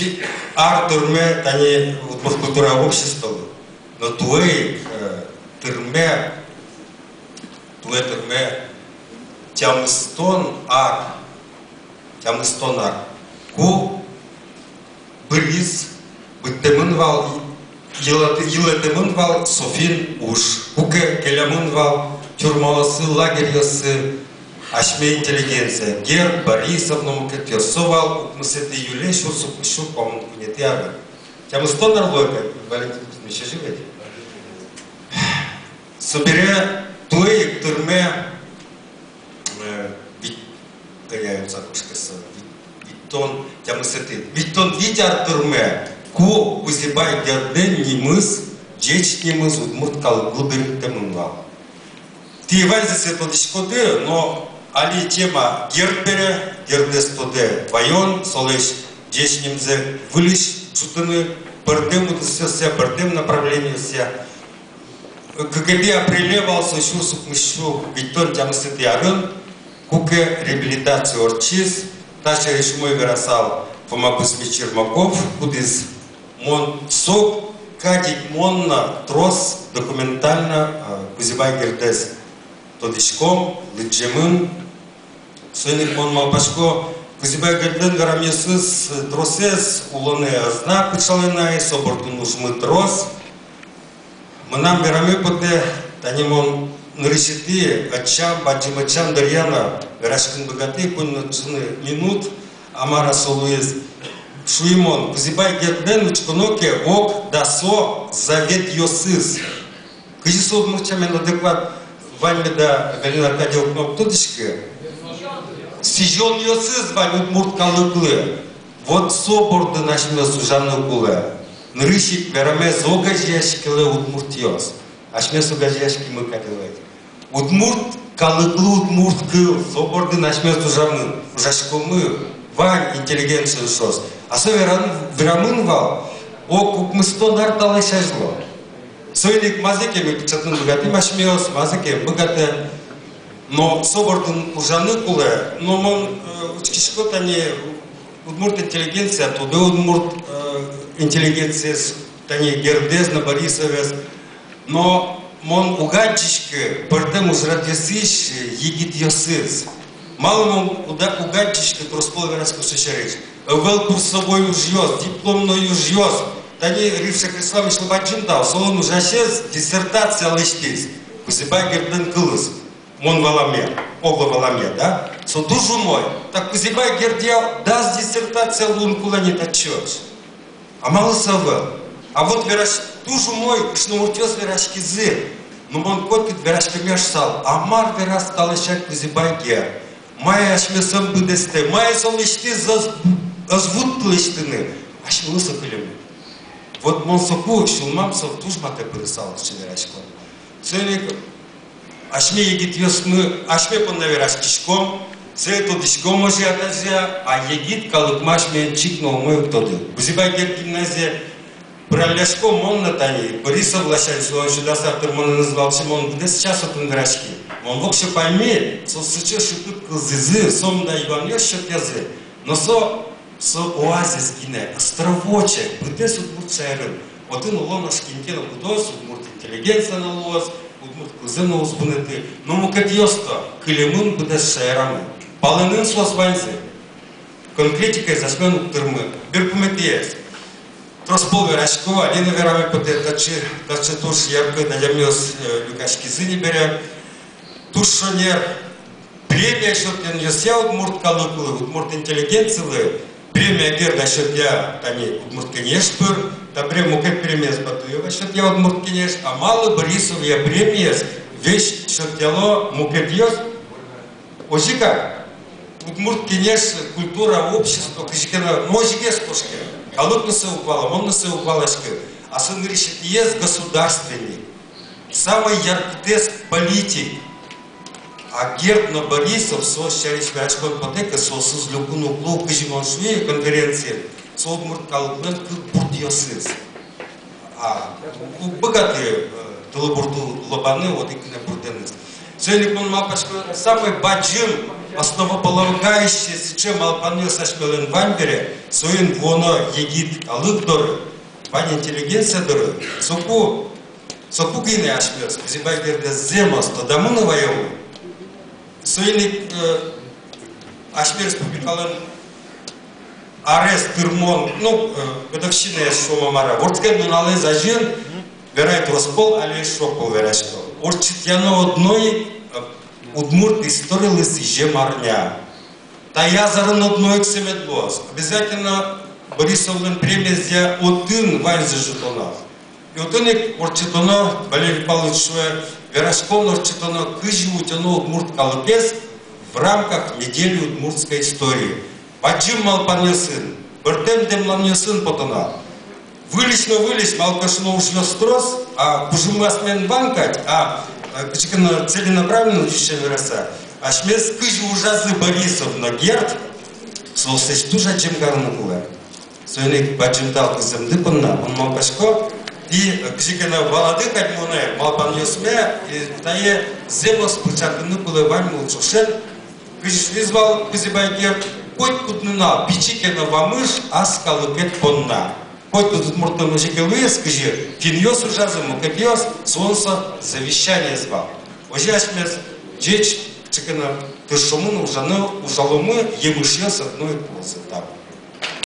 Ведь ар-турме, они вот культура общества, но туэй, турме, туэ турме, тямыстон ар, тямыстон ар, ку бриз, быттемын вал, йылетемын вал софин уж, куке келемын вал, тюрмаласы, лагерьясы, ашме интеллигенция. Гер Борисов, но мы пьесовал, мы с этой Юлей шурсу пишу, по-моему, не тяга. Тя мы сто нарлойка, Валентин Кузьмич, живете? Собере той турме, каяются кушкасы, Виттон, тя мы с этой, Виттон витяр турме, ку узибай герден немыс, джеч немыс, удмурт кал глубин темунвал. Ти вайзесе то дишкоды, но Али тема герббері, гербнес тоде байон, солеш дешінімзе выліш жұтыны бірдем ұдысесе, бірдем направлениесе. КГБ определялся шурсук мышу гитон жамсыты арын, куке реабилитацию орчиз, таша решимой верасал помогусми Чермаков, кудис мон сок, кадить монна трос документально э, кузибай гердес. Тодишком, лиджемын, Сөйнік мон малпашко, кузибай герден гарамесыз тросез улоны азна пычалынай, собортун ушмы трос. Мынам гараме поте, танимон нырышити, ачам, баджимачам дарьяна, гарашкин богаты, кун минут, амара солуез. Шуимон, кузибай герден учконоке, ок, дасо, завет йосыз. Кыжисод мухчамен адекват, Вальмеда Галина Аркадьевна Кноптудышка, Сижон йосыз валют мурткалыклы. Вот соборды нашме сужаны кулы. Нрышик вераме зогажяшкилы удмурт йос. Ашме сугажяшки мы кадылать. Удмурт калыклы удмурт кыл. Соборды нашме сужамы. Ужашкомы. Вань интеллигенцию шос. А со верамын вал. О кукмысто нарталы шажло. Сөйлік мазеке ми пичатын богаты машмеос, мазеке богаты но собордун ужаны кулы, но мон учкишко тани удмурт интеллигенция, туды удмурт интеллигенция, тани гердез на Борисовес, но мон угадчишки, бардем ужратесиш, егит йосыз. Мало мон угадчишки, тросполове раз кушешериш. Вел курсовой ужьёз, дипломной ужьёз, Тани Рившек Исламович Лобаджин дал, солон ужашез, диссертация лыштиз. Кусибай герден кылыз мон валаме, огла валаме, да? Со душу мой, так кузибай гердял, даст диссертация лун кула не тачешь. А мало савы. А вот вераш, душу мой, кшну уртёс вераш кизы. Но мон кот вераш кемеш сал. Амар верас талышак кузибай гер. Майя ашмесам быдесте, майя солышты азвут плыштыны. Ашмы лысакылем. Вот мон соку, шулмам сов тужмате пырысал, шеверашко. Ценик, ашме егит йосмы, ашме поннавераш кишком, се то дишком може атазия, а егит калыкмаш мен чикнул мы тоды. Бузибай гер гимназия, Праляшко мон на тани, Борисов лашай, что сюда сартер мон назвал Шимон, где сейчас от индрашки. Мон вокше пойми, со сыче шутут кылзызы, сом да Иван ёшет язы. Но со, со оазис кине, островочек, бытес удмурт шайрын. Один улонаш кинтена будос, удмурт интеллигенция на лоз, удмурт. Но мукет ёсто, кылемын бытес шайрамы. Палынын сос ванзе. Конкретикой засмен уктырмы. Берпуметиес. Троспол верашко, один верами поте тачи, тачи туш ярко надямёс люкашки зыни бере. Туш шонер премия шотен ёся удмурт калыкылы, удмурт интеллигенциялы, премия герда шотя тани удмурт кенешпыр, та премия мукет премия спатуева шотя удмурт кенеш, а мало Борисов я премия вещь шотяло мукет ёс. Ожика, удмурт кенеш культура общества, кышкена, ножиге скошке. Калык на упала, он на упалочка. А сын решит, есть государственник, самый яркий политик. Агерт на Борисов со шәреш мәшкөл патека сосыз люкун уклу кыжиманшуе конференция сол мұрткалықлын күп бұрдиясыз. А, бігаты э, тылы бұрду лабаны вот икіне бұрденіз. Сөйлікмін мапашкы самый баджым основополагающий сечем алпаны сашкөлін вамбере союн воно егит алык доры, ван интеллигенция доры, соку, соку гине ашмес, зимбайгерде земос, то дамуны ваевы. Соин ашмер республикалын арест тырмон, ну, годовщина я шома мара, ворцкен нунале зажин, верает воспол, али шопол верашко. Орчит яно одной удмурт истории же марня. Та я заран одной ксемет бос. Обязательно Борисовлен премия за один вайн за жетонов. И вот он орчитоно, Валерий Павлович Шуэ, Верашкон орчитоно, кыжи утяно удмурт калапес в рамках недели удмуртской истории. Баджим малпанье сын, бертем демланье сын потона. Вылез, но вылез, малкашно ушло строс, а пужумасмен банкать, а кичкана целенаправленно учище вераса. Ашмес кыжи ужасы Борисовна Герд, солсеч тужа чем гарны кулар. Сөйнек бачымдал кызымды пынна, он малкашко, и кичкана балады кальмоне, малпан өсме тае земос пычагыны булывай молчушен кыжиз вал кызыбайгер пойт кутнуна пичикена вамыш аскалы кет понна пойт кутут муртымы жекелуес кыжи киньос ужазыму кепиос солнца завещание звал ожиашмес жечь чыкына тышумын ужаны ужалымы емышес одной ползы там